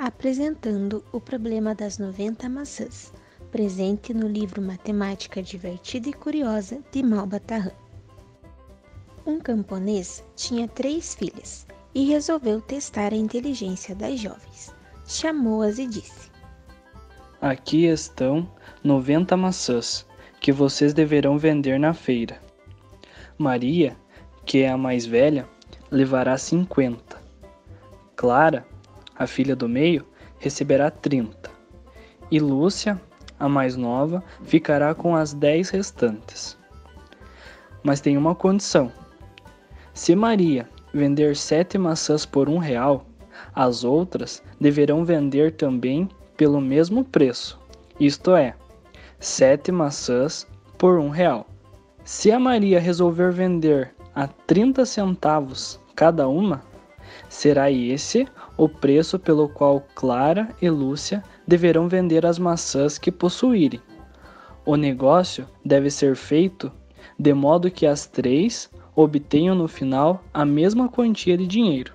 apresentando o problema das 90 maçãs, presente no livro Matemática Divertida e Curiosa de Malbatarran. Um camponês tinha três filhas e resolveu testar a inteligência das jovens. Chamou-as e disse: Aqui estão 90 maçãs que vocês deverão vender na feira. Maria, que é a mais velha, levará 50. Clara, a filha do meio, receberá 30. E Lúcia, a mais nova, ficará com as 10 restantes. Mas tem uma condição. Se Maria vender sete maçãs por um real, as outras deverão vender também pelo mesmo preço, isto é, sete maçãs por um real. Se a Maria resolver vender a 30 centavos cada uma, será esse o preço pelo qual Clara e Lúcia deverão vender as maçãs que possuírem. O negócio deve ser feito de modo que as três obtenham no final a mesma quantia de dinheiro.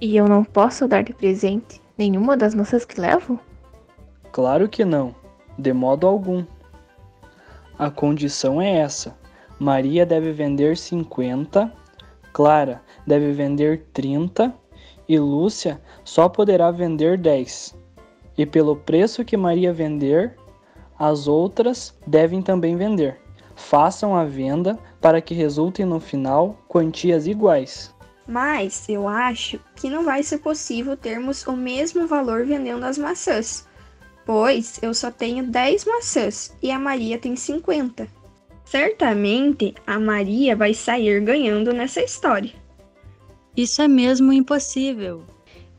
E eu não posso dar de presente nenhuma das maçãs que levo? Claro que não, de modo algum. A condição é essa: Maria deve vender 50, Clara deve vender 30 e Lúcia só poderá vender 10. E pelo preço que Maria vender, as outras devem também vender. Façam a venda para que resultem no final quantias iguais. Mas eu acho que não vai ser possível termos o mesmo valor vendendo as maçãs, pois eu só tenho 10 maçãs e a Maria tem 50. Certamente a Maria vai sair ganhando nessa história. Isso é mesmo impossível.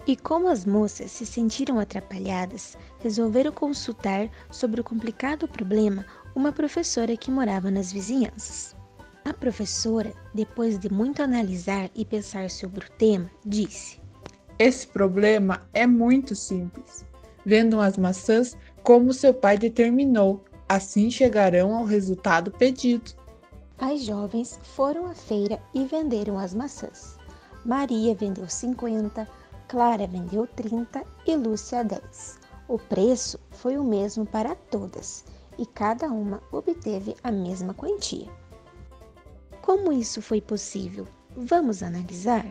E como as moças se sentiram atrapalhadas, resolveram consultar sobre o complicado problema uma professora que morava nas vizinhanças. A professora, depois de muito analisar e pensar sobre o tema, disse: Esse problema é muito simples. Vendam as maçãs como seu pai determinou, assim chegarão ao resultado pedido. As jovens foram à feira e venderam as maçãs. Maria vendeu 50, Clara vendeu 30 e Lúcia 10. O preço foi o mesmo para todas e cada uma obteve a mesma quantia. Como isso foi possível? Vamos analisar?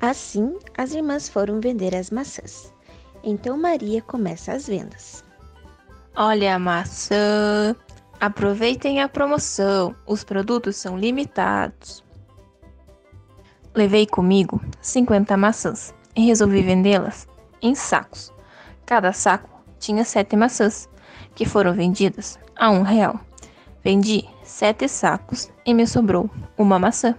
Assim, as irmãs foram vender as maçãs. Então Maria começa as vendas. Olha a maçã! Aproveitem a promoção, os produtos são limitados. Levei comigo 50 maçãs e resolvi vendê-las em sacos. Cada saco tinha sete maçãs, que foram vendidas a um real. Vendi sete sacos e me sobrou uma maçã.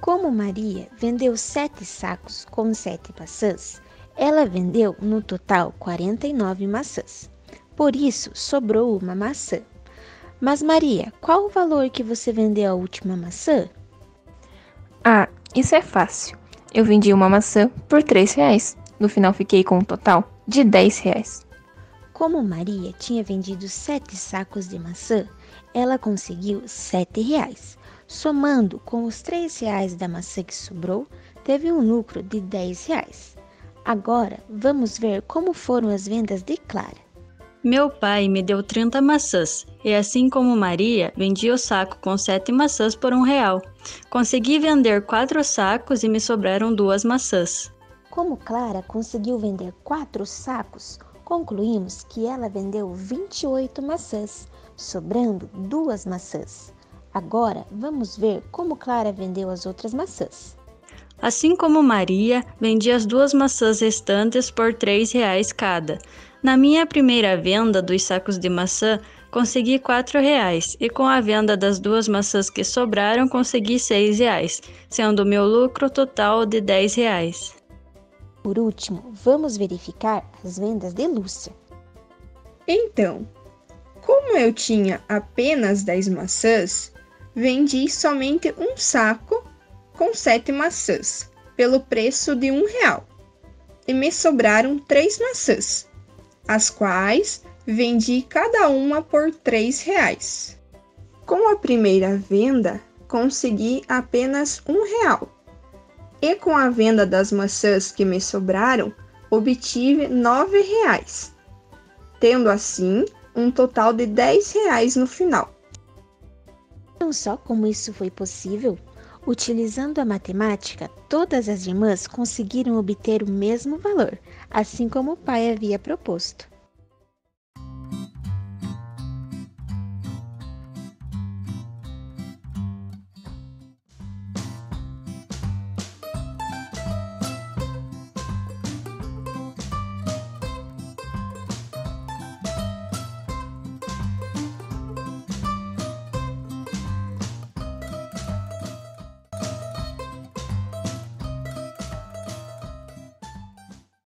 Como Maria vendeu sete sacos com sete maçãs, ela vendeu no total 49 maçãs. Por isso, sobrou uma maçã. Mas Maria, qual o valor que você vendeu a última maçã? Ah, isso é fácil. Eu vendi uma maçã por três reais. No final fiquei com um total de 10 reais. Como Maria tinha vendido sete sacos de maçã, ela conseguiu sete reais. Somando com os três reais da maçã que sobrou, teve um lucro de 10 reais. Agora vamos ver como foram as vendas de Clara. Meu pai me deu 30 maçãs, e assim como Maria, vendi o saco com sete maçãs por um real. Consegui vender quatro sacos e me sobraram duas maçãs. Como Clara conseguiu vender quatro sacos, concluímos que ela vendeu 28 maçãs, sobrando duas maçãs. Agora vamos ver como Clara vendeu as outras maçãs. Assim como Maria, vendi as duas maçãs restantes por três reais cada. Na minha primeira venda dos sacos de maçã, consegui quatro reais e com a venda das duas maçãs que sobraram, consegui seis reais, sendo o meu lucro total de dez reais. Por último, vamos verificar as vendas de Lúcia. Então, como eu tinha apenas 10 maçãs, vendi somente um saco com sete maçãs, pelo preço de um real. E me sobraram três maçãs, as quais vendi cada uma por três reais. Com a primeira venda, consegui apenas um real. E com a venda das maçãs que me sobraram, obtive nove reais, tendo assim um total de dez reais no final. Não só como isso foi possível, utilizando a matemática, todas as irmãs conseguiram obter o mesmo valor, assim como o pai havia proposto.